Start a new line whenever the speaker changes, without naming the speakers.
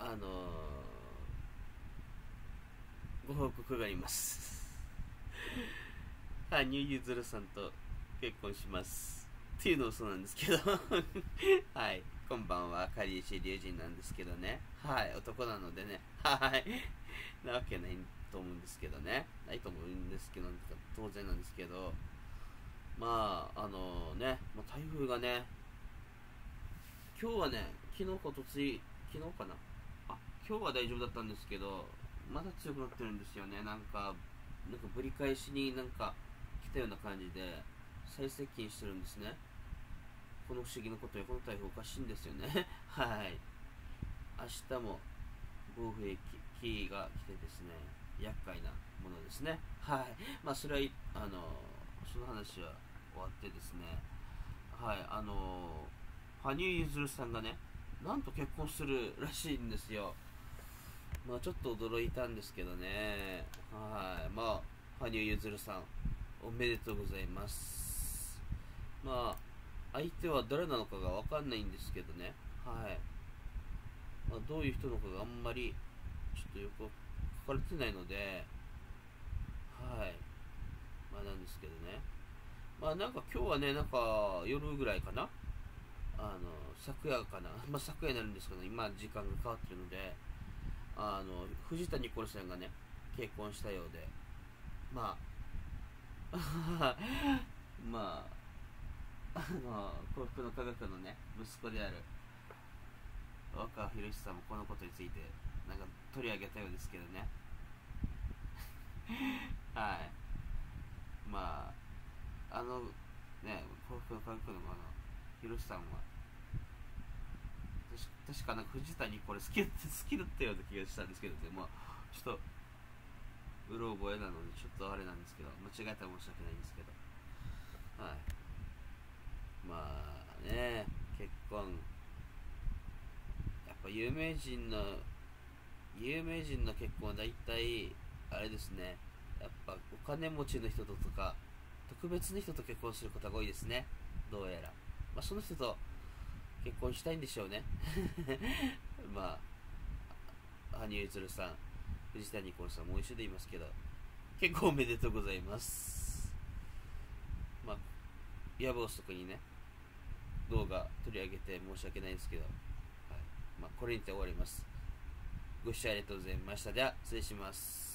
あのー、ご報告があります。羽生結弦さんと結婚します。っていうのもそうなんですけど、はい。こんばんは、かりゆし龍神なんですけどね。はい。男なのでね。はい。なわけないと思うんですけどね。ないと思うんですけど、当然なんですけど、まあ、あのね、まあ、台風がね、今日はね、昨日かとつい、昨日かな、今日は大丈夫だったんですけど、まだ強くなってるんですよね。なんか、なんかぶり返しになんか来たような感じで、最接近してるんですね。この不思議なことにこの台風おかしいんですよね。はい。明日も暴風域が来てですね、厄介なものですね。はい。まあ、それは、あの、その話は終わってですね、はい、あの、羽生結弦さんがね、なんと結婚するらしいんですよ。まあ、ちょっと驚いたんですけどね。はい。まあ、羽生結弦さん、おめでとうございます。まあ、相手は誰なのかがわかんないんですけどね。はい。まあ、どういう人なのかがあんまり、ちょっとよく書かれてないので、はい。まあ、なんですけどね。まあ、なんか今日はね、なんか夜ぐらいかな。あの、昨夜かな。まあ、昨夜になるんですけど、今時間が変わってるので、あの、藤田ニコルさんがね、結婚したようで、まあ、まあ、あの、幸福の科学のね、息子である、若博さんもこのことについて、なんか取り上げたようですけどね。はい。まあ、あの、ね、幸福の科学のあの、ひろしさんは、確かなんか藤谷これ好きだって好きだったような気がしたんですけどね、まあ、ちょっと、うろ覚えなので、ちょっとあれなんですけど、間違えたら申し訳ないんですけど、はい。まあね、結婚、やっぱ有名人の、有名人の結婚は大体、あれですね、やっぱお金持ちの人ととか、特別な人と結婚することが多いですね、どうやら。まあ、その人と結婚したいんでしょうね。まあ、羽生結弦さん、藤谷ニコルさんも一緒でいますけど、結構おめでとうございます。まあ、野望とかにね、動画取り上げて申し訳ないんですけど、はいまあ、これにて終わります。ご視聴ありがとうございました。では、失礼します。